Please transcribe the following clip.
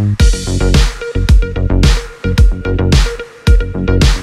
Sound.